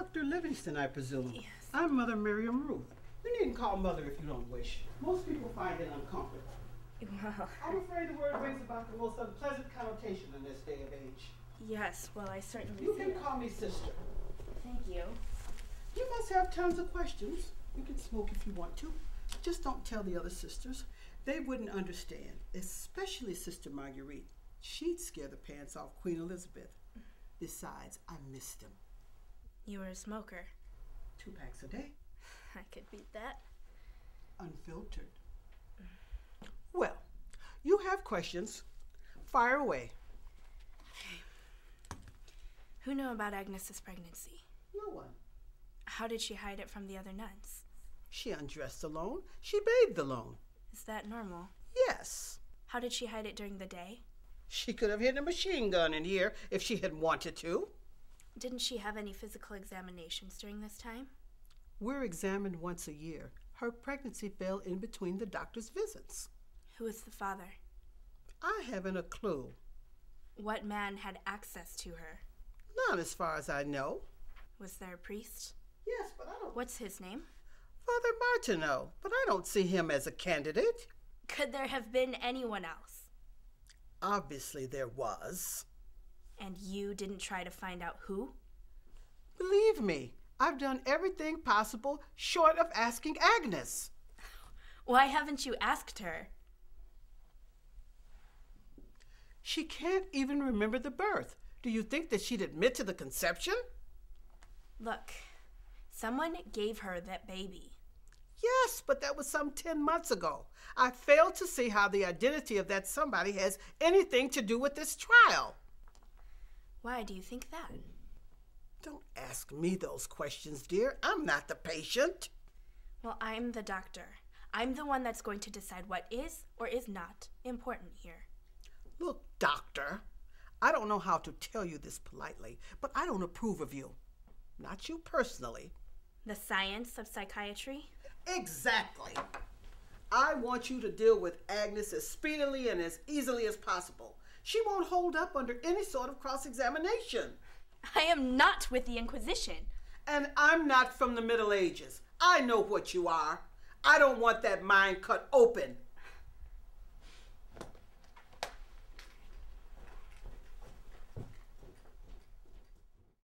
Dr. Livingston, I presume. Yes. I'm Mother Miriam Ruth. You needn't call Mother if you don't wish. Most people find it uncomfortable. Well, I'm afraid the word brings about the most unpleasant connotation in this day of age. yes, well, I certainly You can call me sister. Thank you. You must have tons of questions. You can smoke if you want to. Just don't tell the other sisters. They wouldn't understand, especially Sister Marguerite. She'd scare the pants off Queen Elizabeth. Besides, I missed him. You were a smoker. Two packs a day, I could beat that. unfiltered. Well, you have questions. Fire away. Who knew about Agnes's pregnancy? No one. How did she hide it from the other nuns? She undressed alone. She bathed alone. Is that normal? Yes. How did she hide it during the day? She could have hidden a machine gun in here if she had wanted to. Didn't she have any physical examinations during this time? We're examined once a year. Her pregnancy fell in between the doctor's visits. Who was the father? I haven't a clue. What man had access to her? Not as far as I know. Was there a priest? Yes, but I don't. What's his name? Father Martineau, but I don't see him as a candidate. Could there have been anyone else? Obviously, there was. And you didn't try to find out who? Believe me, I've done everything possible short of asking Agnes. Why haven't you asked her? She can't even remember the birth. Do you think that she'd admit to the conception? Look, someone gave her that baby. Yes, but that was some 10 months ago. I fail to see how the identity of that somebody has anything to do with this trial. Why do you think that? Don't ask me those questions, dear. I'm not the patient. Well, I'm the doctor. I'm the one that's going to decide what is or is not important here. Look, doctor, I don't know how to tell you this politely, but I don't approve of you. Not you personally. The science of psychiatry? Exactly. I want you to deal with Agnes as speedily and as easily as possible. She won't hold up under any sort of cross examination. I am not with the Inquisition. And I'm not from the Middle Ages. I know what you are. I don't want that mind cut open.